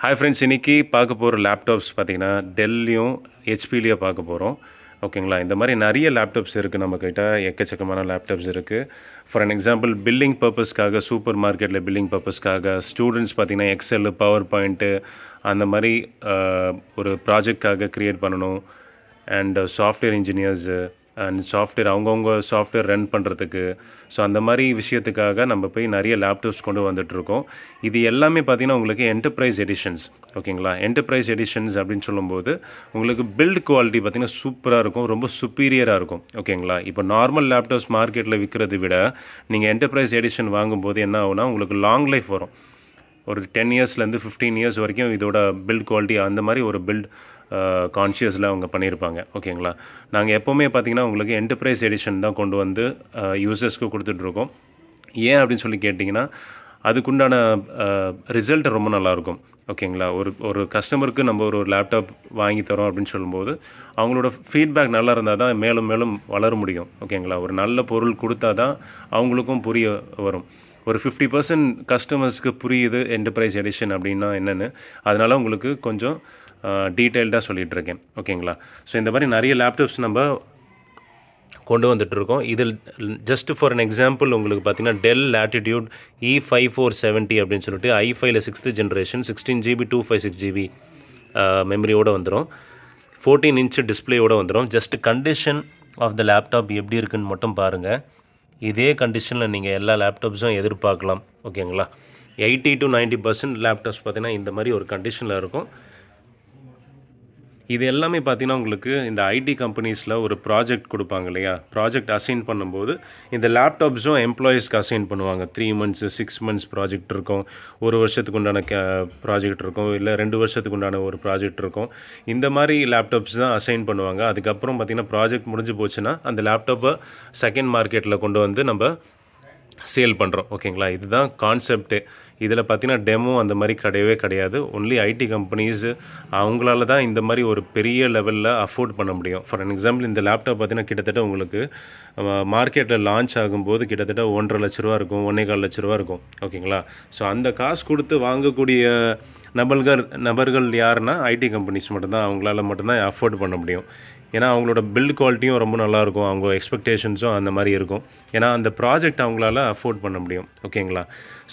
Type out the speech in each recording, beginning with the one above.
Hi friends இன்றைக்கி பார்க்க போகிற லேப்டாப்ஸ் பார்த்தீங்கன்னா டெல்லையும் ஹெச்பிலையும் பார்க்க போகிறோம் ஓகேங்களா இந்த மாதிரி நிறைய லேப்டாப்ஸ் இருக்குது நம்மக்கிட்ட எக்கச்சக்கமான லேப்டாப்ஸ் இருக்குது ஃபார் அன் எக்ஸாம்பிள் பில்லிங் பர்பஸ்க்காக சூப்பர் மார்க்கெட்டில் பில்லிங் பர்பஸ்க்காக ஸ்டூடெண்ட்ஸ் பார்த்தீங்கன்னா எக்ஸல் பவர் பாயிண்ட்டு அந்த மாதிரி ஒரு ப்ராஜெக்ட்காக க்ரியேட் பண்ணணும். And software engineers and software அவங்கவுங்க சாஃப்ட்வேர் ரன் பண்ணுறதுக்கு ஸோ அந்த மாதிரி விஷயத்துக்காக நம்ம போய் நிறைய லேப்டாப்ஸ் கொண்டு வந்துட்ருக்கோம் இது எல்லாமே பார்த்தீங்கன்னா உங்களுக்கு என்டர்பிரைஸ் எடிஷன்ஸ் ஓகேங்களா? என்டர்பிரைஸ் எடிஷன்ஸ் அப்படின்னு சொல்லும்போது உங்களுக்கு பில்ட் குவாலிட்டி பார்த்திங்கன்னா சூப்பராக இருக்கும். ரொம்ப சுப்பீரியராக இருக்கும் ஓகேங்களா? இப்போ நார்மல் லேப்டாப்ஸ் மார்க்கெட்டில் விற்கிறத விட நீங்கள் என்டர்பிரைஸ் எடிஷன் வாங்கும்போது என்ன ஆகுனா உங்களுக்கு லாங் லைஃப் வரும். ஒரு டென் இயர்ஸ்லேருந்து ஃபிஃப்டீன் இயர்ஸ் வரைக்கும் இதோட பில்ட் குவாலிட்டி அந்த மாதிரி ஒரு பில்ட் கான்ஷியஸில் அவங்க பண்ணியிருப்பாங்க. ஓகேங்களா? நாங்கள் எப்போவுமே பார்த்திங்கன்னா உங்களுக்கு என்டர்பிரைஸ் எடிஷன் தான் கொண்டு வந்து யூசர்ஸ்க்கு கொடுத்துட்ருக்கோம். ஏன் அப்படின்னு சொல்லி கேட்டிங்கன்னா அதுக்குண்டான ரிசல்ட் ரொம்ப நல்லாயிருக்கும். ஓகேங்களா? ஒரு ஒரு கஸ்டமருக்கு நம்ம ஒரு லேப்டாப் வாங்கி தரோம் அப்படின்னு சொல்லும்போது அவங்களோட ஃபீட்பேக் நல்லா இருந்தால் தான் மேலும் மேலும் வளர முடியும். ஓகேங்களா? ஒரு நல்ல பொருள் கொடுத்தா தான் அவங்களுக்கும் புரிய வரும். ஒரு ஃபிஃப்டி பர்சன்ட் கஸ்டமர்ஸ்க்கு புரியுது என்டர்பிரைஸ் எடிஷன் அப்படின்னா என்னென்னு. அதனால் உங்களுக்கு கொஞ்சம் டீட்டெயில்டாக சொல்லிகிட்ருக்கேன் ஓகேங்களா? ஸோ இந்த மாதிரி நிறைய லேப்டாப்ஸ் நம்ம கொண்டு வந்துட்டுருக்கோம். இதில் ஜஸ்ட் ஃபார் அன் எக்ஸாம்பிள் உங்களுக்கு பார்த்தீங்கன்னா Dell Latitude E five four seventy அப்படின்னு சொல்லிட்டு ஐ ஃபைவ்ல sixth generation sixteen GB two five six GB மெமரியோடு வந்துடும் ஃபோர்டீன் இன்ச் டிஸ்பிளேயோடு வந்துடும் just condition of the laptop எப்படி இருக்குன்னு மட்டும் பாருங்கள் இதே கண்டிஷனில் நீங்கள் எல்லா லேப்டாப்ஸும் எதிர்பார்க்கலாம். ஓகேங்களா எயிட்டி டு 90% பர்சன்ட் லேப்டாப்ஸ் பார்த்தீங்கன்னா இந்த மாதிரி ஒரு கண்டிஷனில் இருக்கும். இது எல்லாமே பார்த்தீங்கன்னா உங்களுக்கு இந்த ஐடி கம்பெனிஸில் ஒரு ப்ராஜெக்ட் கொடுப்பாங்க இல்லையா? ப்ராஜெக்ட் அசைன் பண்ணும்போது இந்த லேப்டாப்ஸும் எம்ப்ளாயீஸ்க்கு அசைன் பண்ணுவாங்க. Three months six months project இருக்கும். ஒரு வருஷத்துக்கு உண்டான கே ப்ராஜெக்ட் இருக்கும். இல்லை ரெண்டு வருஷத்துக்கு உண்டான ஒரு ப்ராஜெக்ட் இருக்கும். இந்த மாதிரி லேப்டாப்ஸ் தான் அசைன் பண்ணுவாங்க. அதுக்கப்புறம் பார்த்தீங்கன்னா ப்ராஜெக்ட் முடிஞ்சு போச்சுன்னா அந்த லேப்டாப்பை செகண்ட் மார்க்கெட்டில் கொண்டு வந்து நம்ம சேல் பண்ணுறோம் ஓகேங்களா இதுதான் கான்செப்ட்டு இதில் பார்த்தீங்கன்னா டெமோ அந்த மாதிரி கிடையவே கிடையாது. ஒன்லி ஐடி கம்பெனிஸ் அவங்களால தான் இந்த மாதிரி ஒரு பெரிய லெவலில் அஃபோர்ட் பண்ண முடியும். ஃபார் அன் எக்ஸாம்பிள் இந்த லேப்டாப் பார்த்தீங்கன்னா கிட்டத்தட்ட உங்களுக்கு மார்க்கெட்டில் லான்ச் ஆகும்போது கிட்டத்தட்ட ஒன்றரை லட்ச ரூபா இருக்கும் ஒன்றே கால் லட்ச ரூபா இருக்கும். ஓகேங்களா? ஸோ அந்த காசு கொடுத்து வாங்கக்கூடிய நபர்கள் நபர்கள் யாருன்னா ஐடி கம்பெனிஸ் மட்டும்தான். அவங்களால மட்டும்தான் அஃபோர்ட் பண்ண முடியும். ஏன்னா அவங்களோட பில்ட் குவாலிட்டியும் ரொம்ப நல்லாயிருக்கும் அவங்க எக்ஸ்பெக்டேஷன்ஸும் அந்த மாதிரி இருக்கும். ஏன்னா அந்த ப்ராஜெக்ட் அவங்களால அஃபோர்ட் பண்ண முடியும். ஓகேங்களா?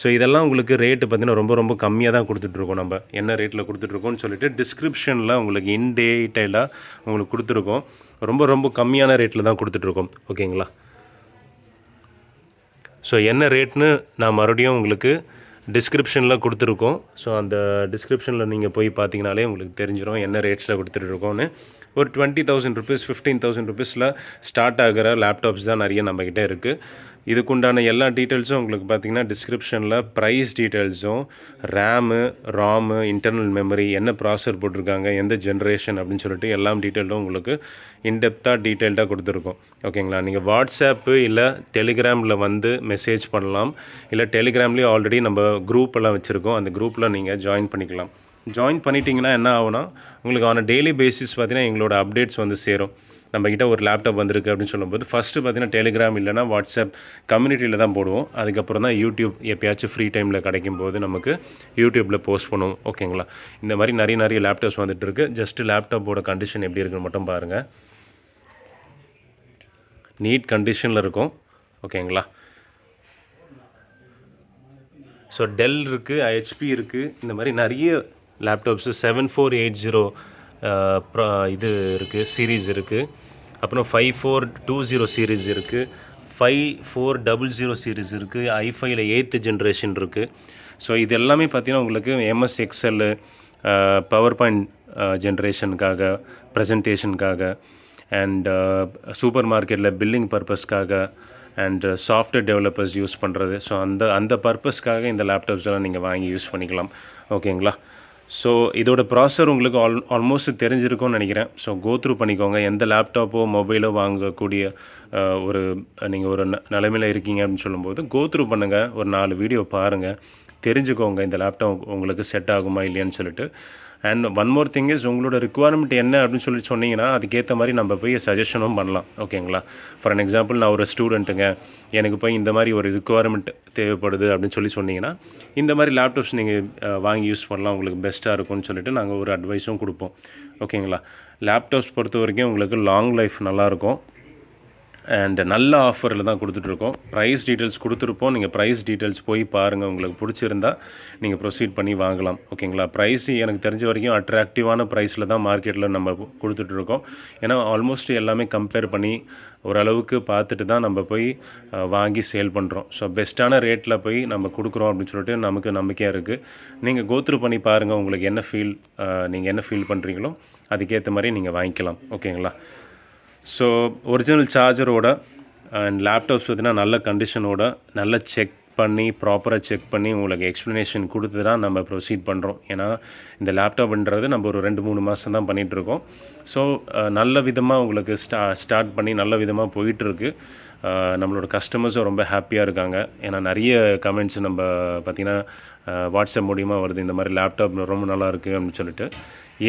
ஸோ இதெல்லாம் உங்களுக்கு ரேட்டு பார்த்தீங்கன்னா ரொம்ப ரொம்ப கம்மியாக தான் கொடுத்துட்ருக்கோம் நம்ம. என்ன ரேட்டில் கொடுத்துட்ருக்கோம்னு சொல்லிட்டு டிஸ்கிரிப்ஷனில் உங்களுக்கு இன் டீட்டெயிலாக உங்களுக்கு கொடுத்துருக்கோம். ரொம்ப ரொம்ப கம்மியான ரேட்டில் தான் கொடுத்துட்ருக்கோம். ஓகேங்களா? ஸோ என்ன ரேட்னு நான் மறுபடியும் உங்களுக்கு டிஸ்கிரிப்ஷனில் கொடுத்துருக்கோம். ஸோ அந்த டிஸ்கிரிப்ஷனில் நீங்கள் போய் பார்த்தீங்கனாலே உங்களுக்கு தெரிஞ்சிடும் என்ன ரேட்ஸில் கொடுத்துட்ருக்கோன்னு ஒரு twenty thousand rupees fifteen thousand ருபீஸில் ஸ்டார்ட் ஆகிற லேப்டாப்ஸ் தான் நிறைய நம்மக்கிட்ட இருக்குது இதுக்குண்டான எல்லா டீட்டெயில்ஸும் உங்களுக்கு பார்த்தீங்கன்னா டிஸ்கிரிப்ஷனில் ப்ரைஸ் டீட்டெயில்ஸும் ரேமு ராமு இன்டர்னல் மெமரி என்ன ப்ராசர் போட்டிருக்காங்க எந்த ஜென்ரேஷன் அப்படின்னு சொல்லிட்டு எல்லாம் டீட்டெயிலும் உங்களுக்கு இன்டெப்த்தாக டீட்டெயில்டாக கொடுத்துருக்கோம். ஓகேங்களா நீங்கள் வாட்ஸ்அப்பு இல்லை டெலிகிராமில் வந்து மெசேஜ் பண்ணலாம். இல்லை டெலிகிராம்லேயே ஆல்ரெடி நம்ம குரூப் எல்லாம் வச்சுருக்கோம். அந்த குரூப்பில் நீங்கள் ஜாயின் பண்ணிக்கலாம். ஜாயின் பண்ணிட்டீங்கன்னா என்ன ஆகும்னா உங்களுக்கு ஆன டெய்லி பேசிஸ் பார்த்தீங்கன்னா எங்களோட அப்டேட்ஸ் வந்து சேரும். நம்மக்கிட்ட ஒரு லேப்டாப் வந்திருக்கு அப்படின்னு சொல்லும்போது ஃபஸ்ட்டு பார்த்தீங்கன்னா டெலிகிராம் இல்லைனா வாட்ஸ்அப் கம்யூனிட்டியில் தான் போடுவோம். அதுக்கப்புறம் தான் யூடியூப் எப்பயாச்சும் ஃப்ரீ டைமில் கிடைக்கும் போது நமக்கு யூடியூப்பில் போஸ்ட் பண்ணுவோம். ஓகேங்களா இந்த மாதிரி நிறைய நிறைய லேப்டாப்ஸ் வந்துட்டு இருக்கு. ஜஸ்ட் லேப்டாப்போட கண்டிஷன் எப்படி இருக்குன்னு மட்டும் பாருங்கள் நீட் கண்டிஷனில் இருக்கும். ஓகேங்களா ஸோ டெல் இருக்குது ஹெச்பி இருக்குது இந்த மாதிரி நிறைய laptops seven four eight zero இது இருக்குது சீரீஸ் இருக்குது அப்புறம் five four two zero series இருக்குது five four double zero series இருக்குது ஐ ஃபைவ்ல எயித்து ஜென்ரேஷன் இருக்குது ஸோ இது எல்லாமே பார்த்தீங்கன்னா உங்களுக்கு எம்எஸ் எக்ஸல் பவர் பாயிண்ட் ஜென்ரேஷனுக்காக ப்ரெசன்டேஷனுக்காக அண்ட் சூப்பர் மார்க்கெட்டில் பில்லிங் பர்பஸ்க்காக அண்ட் சாஃப்ட்வேர் டெவலப்பர்ஸ் யூஸ் பண்ணுறது ஸோ அந்த அந்த பர்பஸ்க்காக இந்த லேப்டாப்ஸ் எல்லாம் நீங்கள் வாங்கி யூஸ் பண்ணிக்கலாம். ஓகேங்களா ஸோ இதோட ப்ராசர் உங்களுக்கு ஆல் ஆல்மோஸ்ட் தெரிஞ்சிருக்கும்னு நினைக்கிறேன். ஸோ கோ த்ரூ பண்ணிக்கோங்க. எந்த லேப்டாப்போ மொபைலோ வாங்கக்கூடிய ஒரு நீங்கள் ஒரு ந- இருக்கீங்க அப்படின்னு சொல்லும்போது கோ த்ரூ பண்ணுங்கள் ஒரு நாலு வீடியோ பாருங்கள் தெரிஞ்சுக்கோங்க இந்த லேப்டாப் உங்களுக்கு செட் ஆகுமா இல்லையான்னு சொல்லிட்டு. And one more thing is உங்களோட ரிக்குவயர்மெண்ட் என்ன அப்படின்னு சொல்லி சொன்னீங்கன்னா அதுக்கேற்ற மாதிரி நம்ம போய் சஜஷனும் பண்ணலாம். ஓகேங்களா ஃபார் அன் எக்ஸாம்பிள் நான் ஒரு ஸ்டூடெண்ட்டுங்க எனக்கு போய் இந்த மாதிரி ஒரு ரிக்குவயர்மெண்ட் தேவைப்படுது அப்படின்னு சொல்லி சொன்னீங்கன்னா இந்த மாதிரி லேப்டாப்ஸ் நீங்கள் வாங்கி யூஸ் பண்ணலாம். உங்களுக்கு பெஸ்ட்டாக இருக்கும்னு சொல்லிட்டு நாங்கள் ஒரு அட்வைஸும் கொடுப்போம். ஓகேங்களா லேப்டாப்ஸ் பொறுத்த வரைக்கும் உங்களுக்கு லாங் லைஃப் நல்லாயிருக்கும் அண்ட் நல்ல ஆஃபரில் தான் கொடுத்துட்ருக்கோம். ப்ரைஸ் டீட்டெயில்ஸ் கொடுத்துருப்போம். நீங்கள் ப்ரைஸ் டீட்டெயில்ஸ் போய் பாருங்கள் உங்களுக்கு பிடிச்சிருந்தா நீங்கள் ப்ரொசீட் பண்ணி வாங்கலாம். ஓகேங்களா ப்ரைஸ் எனக்கு தெரிஞ்ச வரைக்கும் அட்ராக்டிவான ப்ரைஸில் தான் மார்க்கெட்டில் நம்ம கொடுத்துட்ருக்கோம். ஏன்னா ஆல்மோஸ்ட் எல்லாமே கம்பேர் பண்ணி ஓரளவுக்கு பார்த்துட்டு தான் நம்ம போய் வாங்கி சேல் பண்ணுறோம் ஸோ பெஸ்ட்டான ரேட்டில் போய் நம்ம கொடுக்குறோம் அப்படின்னு சொல்லிட்டு நமக்கு நம்பிக்கையாக இருக்குது நீங்கள் கோத்ரூ பண்ணி பாருங்கள் உங்களுக்கு என்ன ஃபீல் நீங்கள் என்ன ஃபீல் பண்ணுறீங்களோ அதுக்கேற்ற மாதிரி நீங்கள் வாங்கிக்கலாம். ஓகேங்களா ஸோ ஒரிஜினல் சார்ஜரோட அண்ட் லேப்டாப்ஸ் பார்த்தீங்கன்னா நல்ல கண்டிஷனோட நல்ல செக் பண்ணி ப்ராப்பராக செக் பண்ணி உங்களுக்கு எக்ஸ்ப்ளனேஷன் கொடுத்து தான் நம்ம ப்ரொசீட் பண்ணுறோம் ஏன்னா இந்த லேப்டாப்ன்றது நம்ம ஒரு ரெண்டு மூணு மாதம் தான் பண்ணிகிட்ருக்கோம் ஸோ நல்ல விதமாக உங்களுக்கு ஸ்டா ஸ்டார்ட் பண்ணி நல்ல விதமாக போயிட்டுருக்கு நம்மளோட கஸ்டமர்ஸும் ரொம்ப ஹாப்பியாக இருக்காங்க. ஏன்னா நிறைய கமெண்ட்ஸ் நம்ம பார்த்திங்கன்னா வாட்ஸ்அப் மூலியமாக வருது. இந்த மாதிரி லேப்டாப் ரொம்ப நல்லா இருக்குது அப்படின்னு சொல்லிட்டு.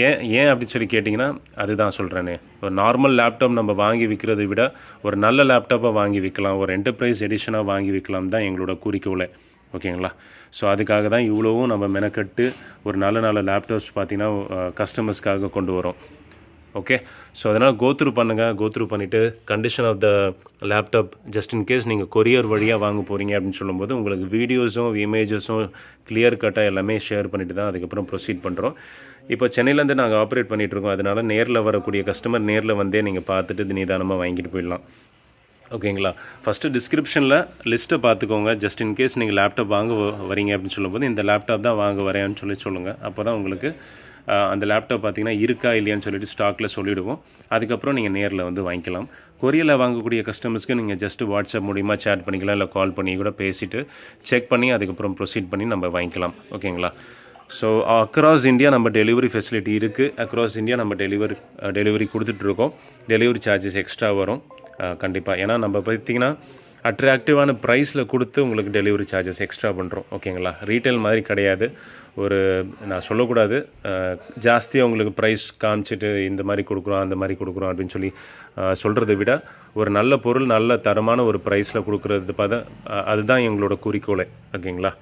ஏன் ஏன் அப்படின்னு சொல்லி கேட்டிங்கன்னா அதுதான் சொல்கிறேனே ஒரு நார்மல் லேப்டாப் நம்ம வாங்கி விற்கிறத விட ஒரு நல்ல லேப்டாப்பை வாங்கி விற்கலாம் ஒரு என்டர்பிரைஸ் எடிஷனாக வாங்கி விற்கலாம் தான் எங்களோட குறிக்கோளே. ஓகேங்களா? ஸோ அதுக்காக தான் இவ்வளோவும் நம்ம மெனக்கட்டு ஒரு நல்ல நல்ல லேப்டாப்ஸ் பார்த்திங்கன்னா கஸ்டமர்ஸ்க்காக கொண்டு வரோம். ஓகே ஸோ அதனால் கோத்ரூ பண்ணுங்கள் கோத்ரூ பண்ணிவிட்டு condition of the laptop just in case நீங்கள் கொரியர் வழியாக வாங்க போகிறீங்க அப்படின்னு சொல்லும்போது உங்களுக்கு வீடியோஸும் இமேஜஸும் கிளியர் கட்டாக எல்லாமே ஷேர் பண்ணிட்டு தான் அதுக்கப்புறம் ப்ரொசீட் பண்ணுறோம் இப்போ சென்னையிலேருந்து நாங்கள் ஆப்ரேட் பண்ணிகிட்ருக்கோம் அதனால் நேரில் வரக்கூடிய கஸ்டமர் நேரில் வந்தே நீங்கள் பார்த்துட்டு நிதானமாக வாங்கிட்டு போயிடலாம். ஓகேங்களா? ஃபஸ்ட்டு டிஸ்கிரிப்ஷனில் லிஸ்ட்டை பார்த்துக்கோங்க. ஜஸ்ட் இன் கேஸ் நீங்கள் லேப்டாப் வாங்க வரீங்க அப்படின்னு சொல்லும்போது இந்த லேப்டாப் தான் வாங்க வரேன்னு சொல்லி சொல்லுங்கள் அப்போ தான் உங்களுக்கு அந்த லேப்டாப் பார்த்தீங்கன்னா இருக்கா இல்லையான்னு சொல்லிட்டு ஸ்டாக்கில் சொல்லிவிடுவோம் அதுக்கப்புறம் நீங்கள் நேரில் வந்து வாங்கிக்கலாம். கொரியரில் வாங்கக்கூடிய கஸ்டமர்ஸ்க்கு நீங்கள் ஜஸ்ட் வாட்ஸ்அப் மூலிமா சேட் பண்ணிக்கலாம். இல்லை கால் பண்ணி கூட பேசிவிட்டு செக் பண்ணி அதுக்கப்புறம் ப்ரொசீட் பண்ணி நம்ம வாங்கிக்கலாம். ஓகேங்களா? ஸோ அக்ராஸ் இந்தியா நம்ம டெலிவரி ஃபெசிலிட்டி இருக்குது அக்ராஸ் இந்தியா நம்ம டெலிவரி டெலிவரி கொடுத்துட்ருக்கோம் டெலிவரி சார்ஜஸ் எக்ஸ்ட்ரா வரும். கண்டிப்பாக ஏன்னா நம்ம பார்த்திங்கன்னா அட்ராக்டிவான ப்ரைஸில் கொடுத்து உங்களுக்கு டெலிவரி சார்ஜஸ் எக்ஸ்ட்ரா பண்ணுறோம் ஓகேங்களா? ரீட்டைல் மாதிரி கிடையாது. ஒரு நான் சொல்லக்கூடாது. ஜாஸ்தியாக உங்களுக்கு ப்ரைஸ் காமிச்சிட்டு இந்த மாதிரி கொடுக்குறோம் அந்த மாதிரி கொடுக்குறோம் அப்படின்னு சொல்லி சொல்கிறத விட ஒரு நல்ல பொருள் நல்ல தரமான ஒரு ப்ரைஸில் கொடுக்குறது பார்த்தா அதுதான் எங்களோட குறிக்கோளே. ஓகேங்களா?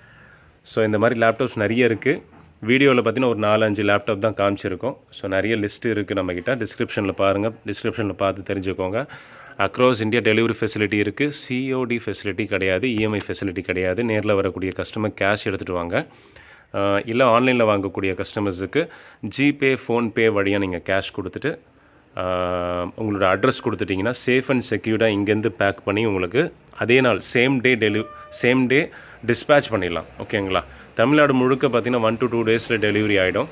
ஸோ இந்த மாதிரி லேப்டாப்ஸ் நிறைய இருக்குது வீடியோவில் பார்த்தீங்கன்னா ஒரு நாலஞ்சு லேப்டாப் தான் காமிச்சிருக்கோம். ஸோ நிறைய லிஸ்ட் இருக்குது நம்மக்கிட்ட டிஸ்கிரிப்ஷனில் பாருங்கள் டிஸ்கிரிப்ஷனில் பார்த்து தெரிஞ்சுக்கோங்க. அக்ராஸ் இந்தியா டெலிவரி ஃபெசிலிட்டி இருக்குது சிஓடி ஃபெசிலிட்டி கிடையாது. இஎம்ஐ ஃபெசிலிட்டி கிடையாது. நேரில் வரக்கூடிய கஸ்டமர் கேஷ் எடுத்துகிட்டு வாங்க. இல்லை ஆன்லைனில் வாங்கக்கூடிய கஸ்டமர்ஸுக்கு ஜிபே ஃபோன்பே வழியாக நீங்கள் கேஷ் கொடுத்துட்டு உங்களோட அட்ரஸ் கொடுத்துட்டிங்கன்னா சேஃப் அண்ட் செக்யூர்டாக இங்கேருந்து பேக் பண்ணி உங்களுக்கு அதே நாள் same day deli same day dispatch பண்ணிடலாம். ஓகேங்களா தமிழ்நாடு முழுக்க பார்த்தீங்கன்னா ஒன் டு டூ டேஸில் டெலிவரி ஆகிடும்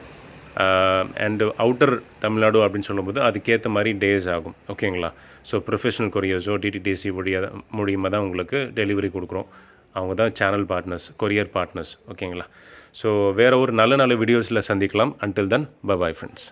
அண்டு அவுட்டர் தமிழ்நாடு அப்படின்னு சொல்லும்போது அதுக்கேற்ற மாதிரி டேஸ் ஆகும். ஓகேங்களா ஸோ ப்ரொஃபஷனல் கொரியர்ஸோ டிடிடிசி வழியாக மூலியமாக தான் உங்களுக்கு டெலிவரி கொடுக்குறோம். அவங்க தான் சேனல் பார்ட்னர்ஸ் கொரியர் பார்ட்னர்ஸ் ஓகேங்களா ஸோ வேறு ஒரு நல்ல நல்ல வீடியோஸில் சந்திக்கலாம். Until then bye bye friends